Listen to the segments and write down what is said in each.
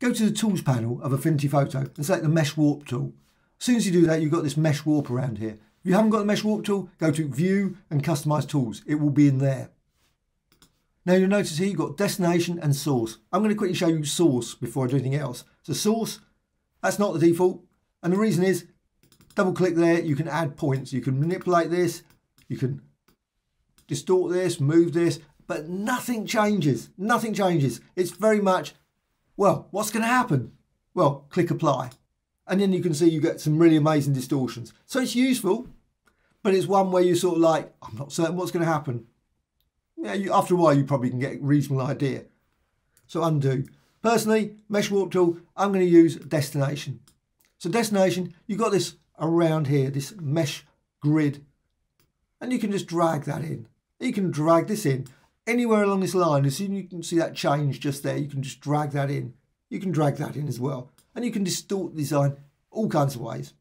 go to the tools panel of Affinity Photo and select the Mesh Warp tool. As soon as you do that, you've got this Mesh Warp around here. If you haven't got the Mesh Warp tool, go to View and Customize Tools. It will be in there. Now you'll notice here you've got destination and source. I'm going to quickly show you source before I do anything else. So source, that's not the default. And the reason is, double click there, you can add points. You can manipulate this, you can distort this, move this, but nothing changes. Nothing changes. It's very much, well, what's going to happen? Well, click apply. And then you can see you get some really amazing distortions. So it's useful, but it's one where you're sort of like, I'm not certain what's going to happen. Yeah, you, after a while, you probably can get a reasonable idea. So undo. Personally, Mesh Warp Tool, I'm going to use Destination. So Destination, you've got this around here, this mesh grid, and you can just drag that in. You can drag this in anywhere along this line. As soon as you can see that change just there, you can just drag that in. You can drag that in as well. And you can distort the design all kinds of ways.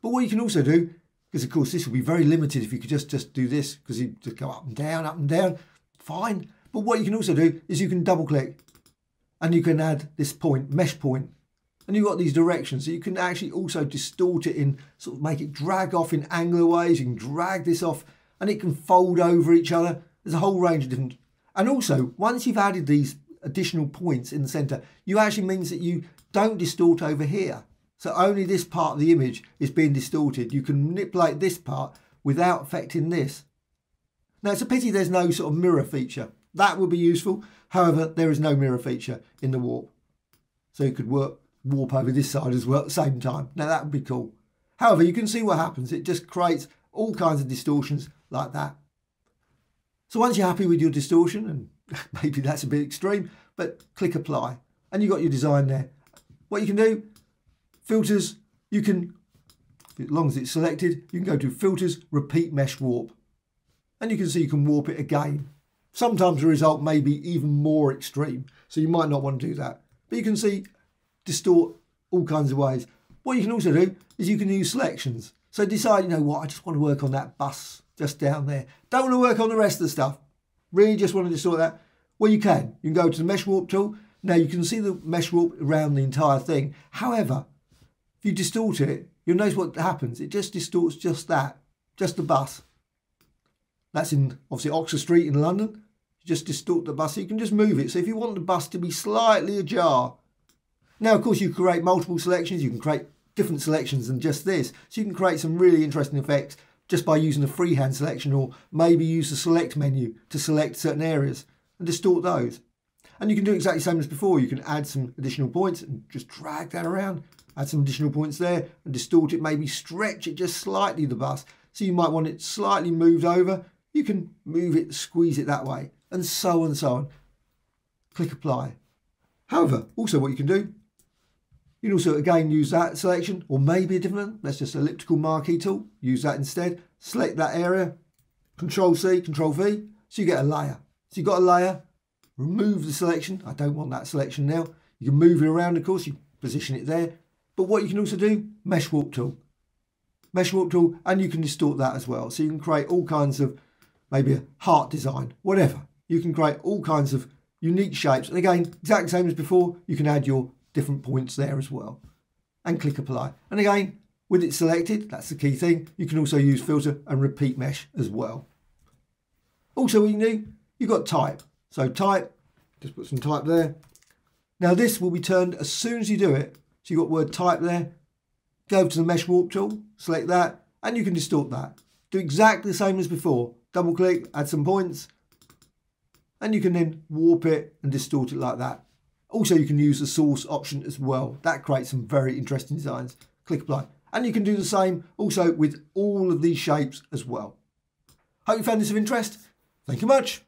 But what you can also do, because of course this would be very limited if you could just, just do this, because you just go up and down, up and down, fine. But what you can also do is you can double click and you can add this point, mesh point, and you've got these directions. So you can actually also distort it in, sort of make it drag off in angular ways. You can drag this off and it can fold over each other. There's a whole range of different, and also once you've added these additional points in the center, you actually means that you don't distort over here. So only this part of the image is being distorted. You can manipulate this part without affecting this. Now it's a pity there's no sort of mirror feature. That would be useful. However, there is no mirror feature in the warp. So you could work warp over this side as well at the same time. Now that would be cool. However, you can see what happens. It just creates all kinds of distortions like that. So once you're happy with your distortion, and maybe that's a bit extreme, but click apply and you've got your design there. What you can do, filters, you can, as long as it's selected, you can go to filters, repeat mesh warp. And you can see you can warp it again. Sometimes the result may be even more extreme, so you might not want to do that. But you can see distort all kinds of ways. What you can also do is you can use selections. So decide, you know what, I just want to work on that bus just down there. Don't want to work on the rest of the stuff. Really just want to distort that. Well, you can. You can go to the mesh warp tool. Now you can see the mesh warp around the entire thing. However, if you distort it, you'll notice what happens. It just distorts just that, just the bus. That's in obviously Oxford Street in London. You just distort the bus. So you can just move it. So if you want the bus to be slightly ajar, now, of course, you create multiple selections. You can create different selections than just this. So you can create some really interesting effects just by using the freehand selection or maybe use the select menu to select certain areas and distort those. And you can do exactly the same as before. You can add some additional points and just drag that around, add some additional points there and distort it, maybe stretch it just slightly, the bus. So you might want it slightly moved over. You can move it, squeeze it that way, and so on and so on. Click apply. However, also what you can do you can also again use that selection or maybe a different one. That's just elliptical marquee tool. Use that instead. Select that area. Control C, Control V. So you get a layer. So you've got a layer. Remove the selection. I don't want that selection now. You can move it around, of course. You position it there. But what you can also do, Mesh Warp tool. Mesh Warp tool, and you can distort that as well. So you can create all kinds of, maybe a heart design, whatever. You can create all kinds of unique shapes. And again, exact same as before, you can add your different points there as well. And click apply. And again, with it selected, that's the key thing, you can also use filter and repeat mesh as well. Also you do, you've got type. So type, just put some type there. Now this will be turned as soon as you do it. So you've got word type there. Go to the mesh warp tool, select that, and you can distort that. Do exactly the same as before. Double click, add some points, and you can then warp it and distort it like that. Also, you can use the source option as well. That creates some very interesting designs. Click apply. And you can do the same also with all of these shapes as well. Hope you found this of interest. Thank you much.